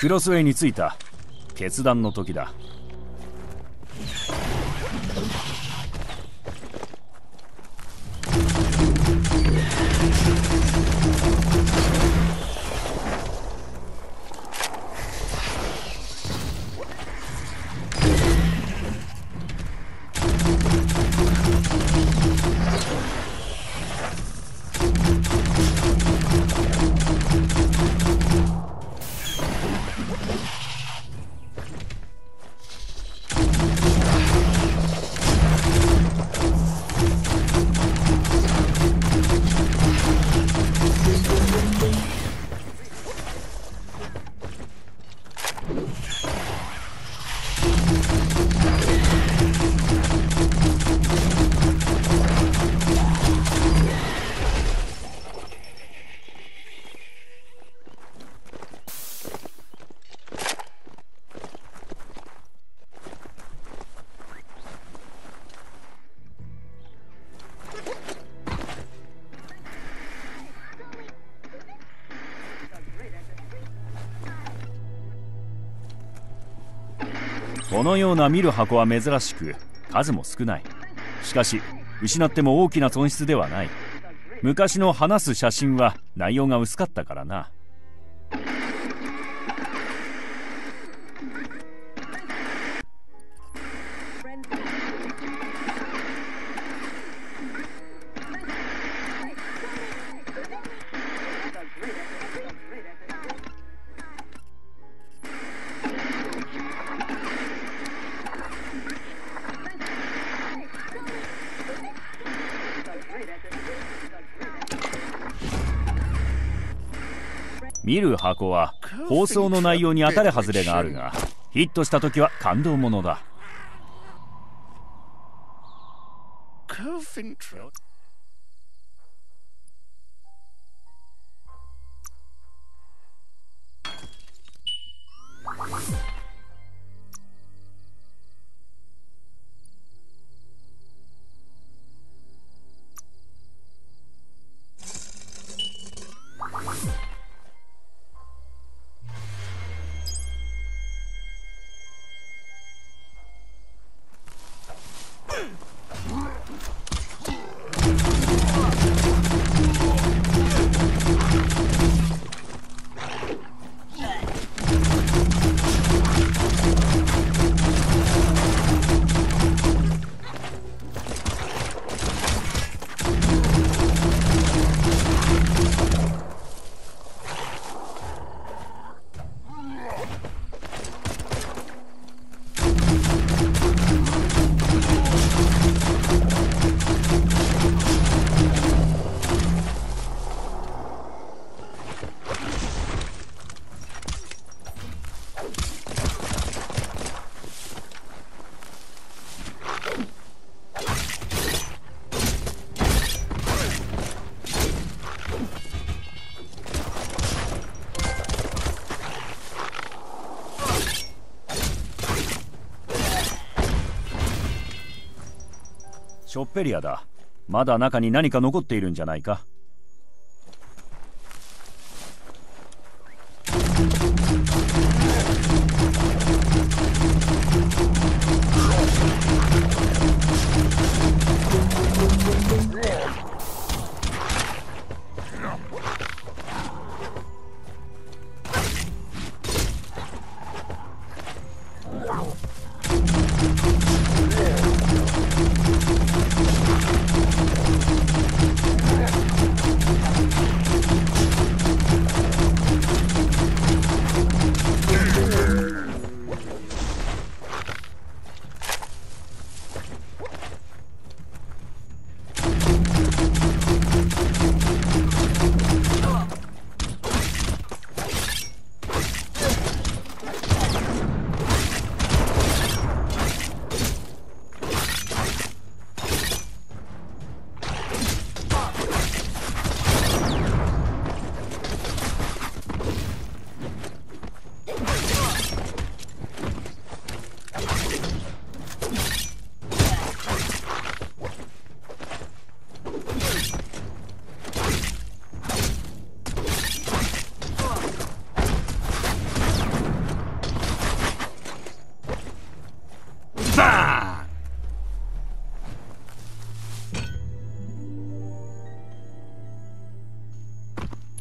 クロスウェイに着いた。決断の時だ。このような見る箱は珍しく数も少ない。しかし失っても大きな損失ではない。昔の話す写真は内容が薄かったからな。見る箱は放送の内容に当たり外れがあるがヒットした時は感動ものだ。ショッペリアだ。まだ中に何か残っているんじゃないか。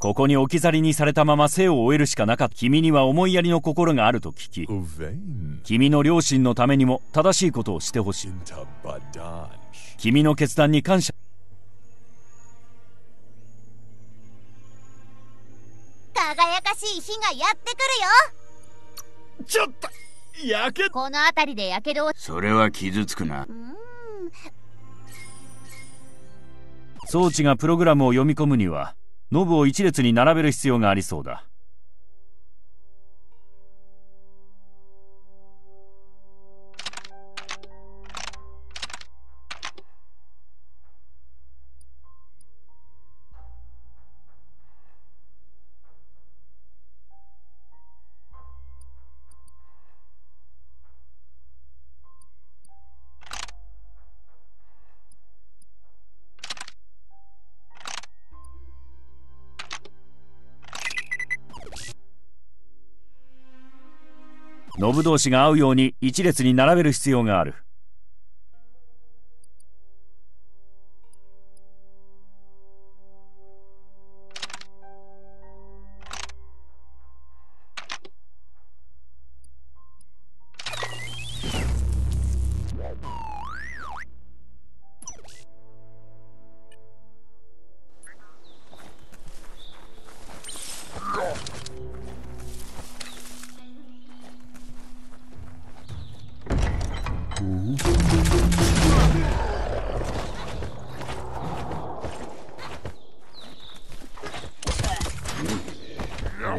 ここに置き去りにされたまま生を終えるしかなかった。君には思いやりの心があると聞き.君の両親のためにも正しいことをしてほしい.君の決断に感謝。輝かしい日がやってくるよ。ちょっとやけ。この辺りでやけどをそれは傷つくな。うーん。装置がプログラムを読み込むにはノブを一列に並べる必要がありそうだ。ノブ同士が合うように一列に並べる必要がある。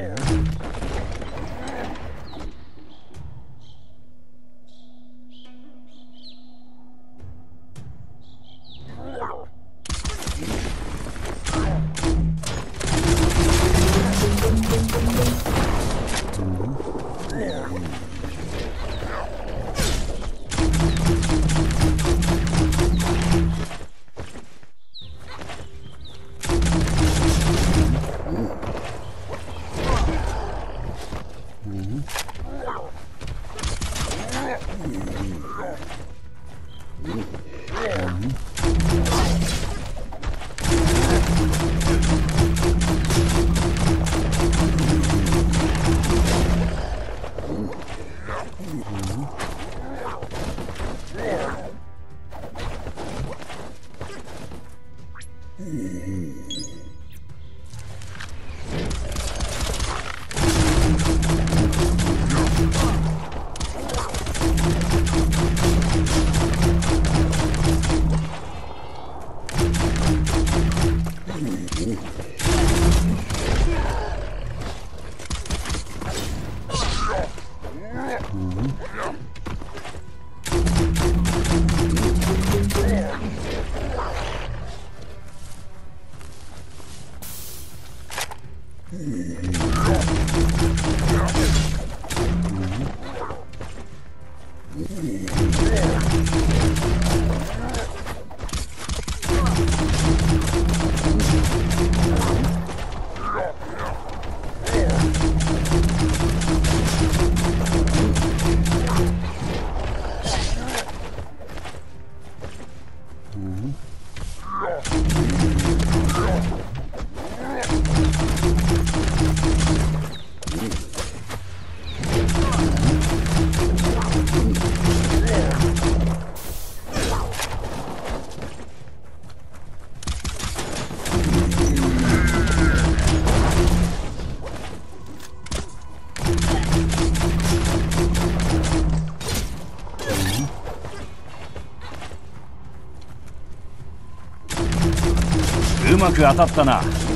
Yeah. うまく当たったな。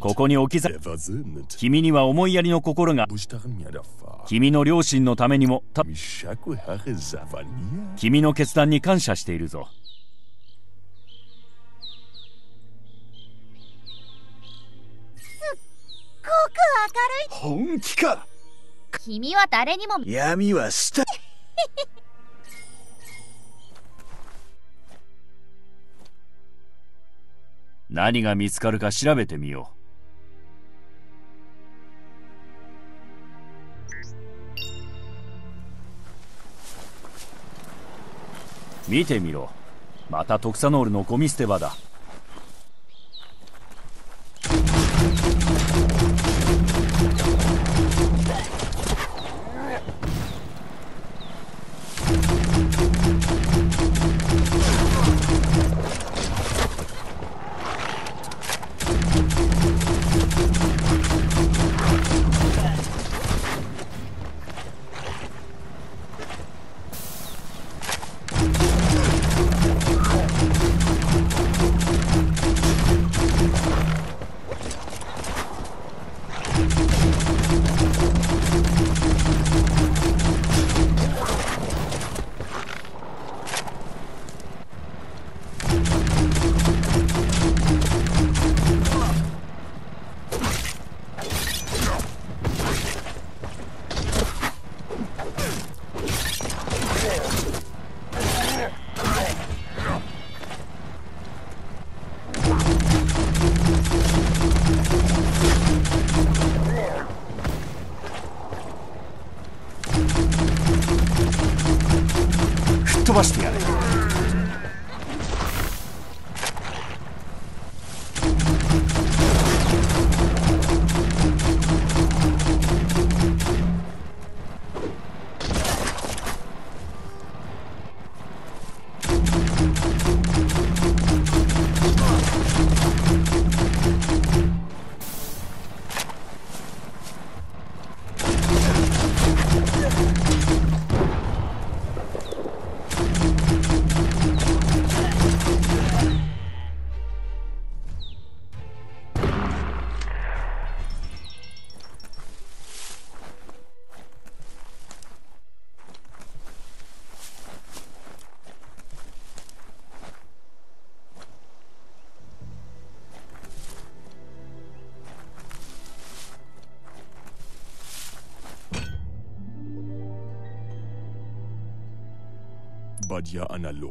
ここに置き去り君には思いやりの心が君の両親のためにもた君の決断に感謝しているぞ。すっご明るい。本気か。君は誰にも。闇はした何が見つかるか調べてみよう。見てみろ。またトクサノールのゴミ捨て場だ。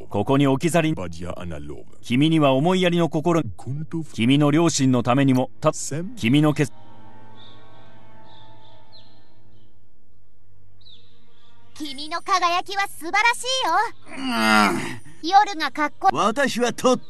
ここに置き去りバディア・アナロー君には思いやりの心。君の両親のためにもた君の決君の輝きは素晴らしいよ。夜がかっこ私はとって